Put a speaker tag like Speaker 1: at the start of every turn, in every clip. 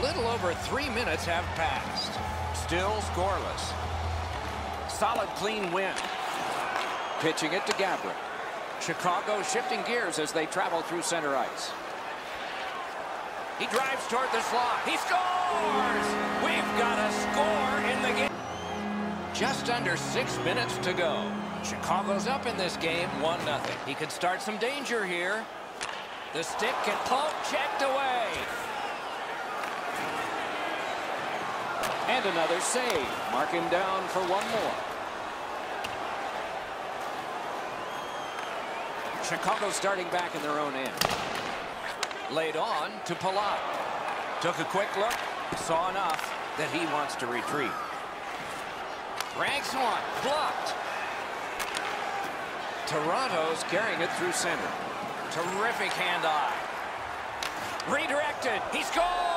Speaker 1: little over three minutes have passed. Still scoreless. Solid, clean win. Pitching it to Gaborik. Chicago shifting gears as they travel through center ice. He drives toward the slot. He scores! We've got a score in the game. Just under six minutes to go. Chicago's up in this game, 1-0. He could start some danger here. The stick can poke, checked away. And another save. Mark him down for one more. Chicago starting back in their own end. Laid on to Palat. Took a quick look, saw enough that he wants to retreat. Ranks one, blocked. Toronto's carrying it through center. Terrific hand-eye. Redirected, he scores!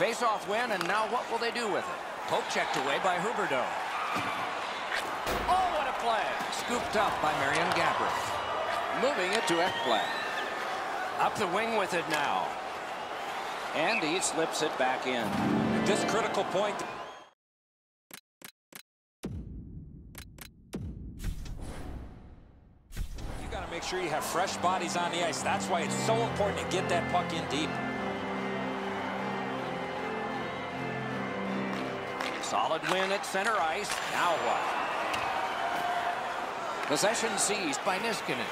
Speaker 1: Face-off win, and now what will they do with it? Poke checked away by Huberdeau. Oh, what a play! Scooped up by Marian Gaborik. Moving it to Ekblad. Up the wing with it now. And he slips it back in.
Speaker 2: At this critical point... You got to make sure you have fresh bodies on the ice. That's why it's so important to get that puck in deep.
Speaker 1: Solid win at center ice. Now what? Possession seized by Niskanen.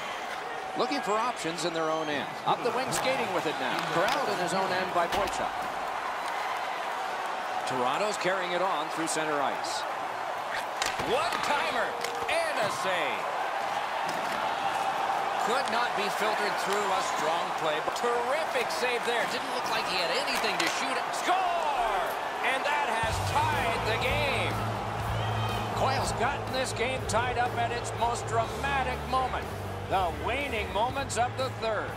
Speaker 1: Looking for options in their own end. Up the wing skating with it now. Corralled in his own end by Boychuk. Toronto's carrying it on through center ice. One-timer and a save. Could not be filtered through a strong play. Terrific save there. Didn't look like he had anything to shoot at. Score! And that tied the game. Coyle's gotten this game tied up at its most dramatic moment. The waning moments of the third.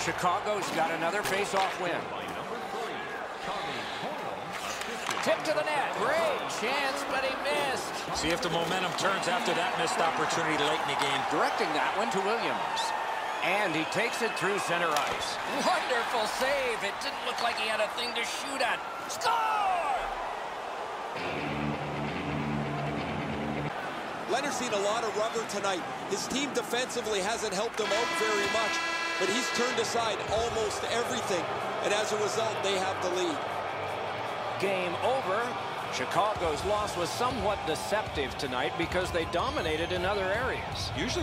Speaker 1: Chicago's got another face-off win. Tip to the net. Great chance, but he missed.
Speaker 2: See if the momentum turns after that missed opportunity late in the game.
Speaker 1: Directing that one to Williams. And he takes it through center ice. Wonderful save. It didn't look like he had a thing to shoot at. Score!
Speaker 3: Leonard's seen a lot of rubber tonight. His team defensively hasn't helped him out very much, but he's turned aside almost everything, and as a result, they have the lead.
Speaker 1: Game over. Chicago's loss was somewhat deceptive tonight because they dominated in other areas.
Speaker 2: Usually